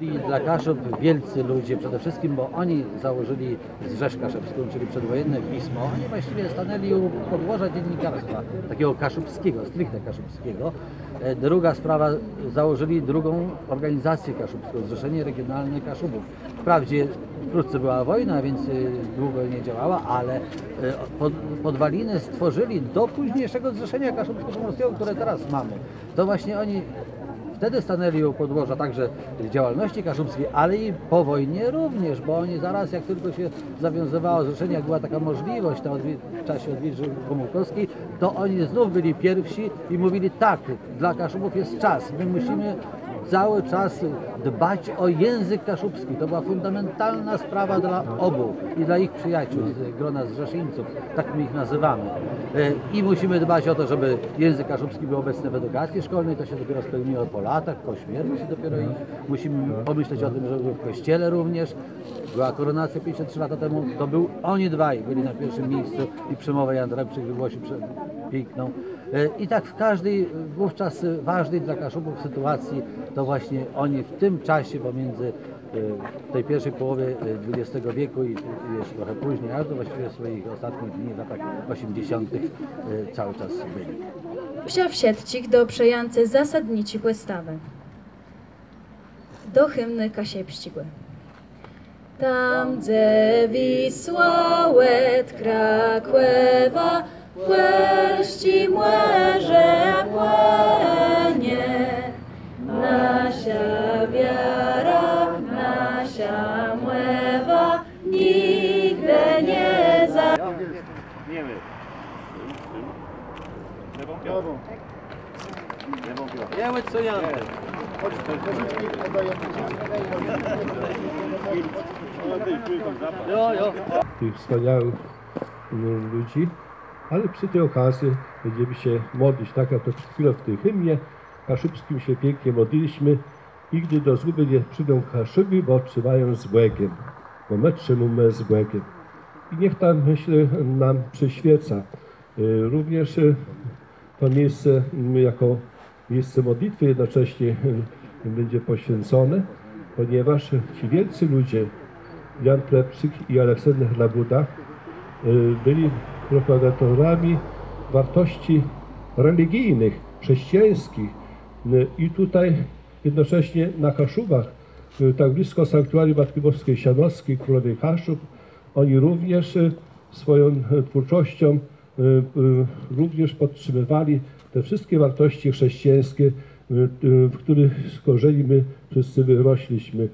Byli dla Kaszub wielcy ludzie przede wszystkim, bo oni założyli Zrzesz Kaszubską, czyli przedwojenne pismo. Oni właściwie stanęli u podłoża dziennikarstwa, takiego kaszubskiego, stricte kaszubskiego. E, Druga sprawa, założyli drugą organizację kaszubską, Zrzeszenie Regionalne Kaszubów. Wprawdzie wkrótce była wojna, więc y, długo nie działała, ale pod, podwaliny stworzyli do późniejszego Zrzeszenia Kaszubsko-Pomorskiego, które teraz mamy. To właśnie oni Wtedy stanęli u podłoża także działalności kaszubskiej, ale i po wojnie również, bo oni zaraz jak tylko się zawiązywało zrzeszenie, jak była taka możliwość odwi- w czasie odwiedzin Gomułkowskiej, to oni znów byli pierwsi i mówili tak, dla Kaszubów jest czas, my musimy cały czas dbać o język kaszubski. To była fundamentalna sprawa dla obu i dla ich przyjaciół z grona zrzeszyńców, tak my ich nazywamy. E, I musimy dbać o to, żeby język kaszubski był obecny w edukacji szkolnej. To się dopiero spełniło po latach, po śmierci dopiero ich. Musimy pomyśleć o tym, żeby był w kościele również. Była koronacja 53 lata temu, to był oni dwaj byli na pierwszym miejscu i przemowę Jan Drabczyk wygłosił prze- piękną. E, I tak w każdej wówczas ważnej dla Kaszubów sytuacji to właśnie oni w tym czasie pomiędzy e, tej pierwszej połowie e, XX wieku i jeszcze trochę później, aż do właściwie swoich ostatnich dni w latach 80. e, cały czas byli. Wsia wsiedcich do przejance zasadnici płestawę. Do hymny Kasiepścigłe. Tam, gdzie Wisła łet Krakłewa, młeże płenie. Nasia wiara, nasia młewa, nigdy nie za... Wiemy. Lewą piątą. Lewą piątą. Ja co ja. Jo, jo. tych wspaniałych ludzi, ale przy tej okazji będziemy się modlić, tak jak to przed chwilą w tej hymnie kaszubskim się pięknie modliliśmy i gdy do zguby nie przyjdą kaszubi, bo trzymają z błękiem, bo my trzymamy z błękiem. I niech tam, myślę, nam przyświeca. Y, Również y, to miejsce mm, jako miejsce modlitwy jednocześnie y, będzie poświęcone, ponieważ ci wielcy ludzie, Jan Plepszyk i Aleksander Labuda byli propagatorami wartości religijnych, chrześcijańskich. I tutaj jednocześnie na Kaszubach, y, tak blisko sanktuarium Matki Boskiej Sianowskiej, Królowej Kaszub, oni również y, swoją y, twórczością również podtrzymywali te wszystkie wartości chrześcijańskie, w których z korzeni my wszyscy wyrośliśmy.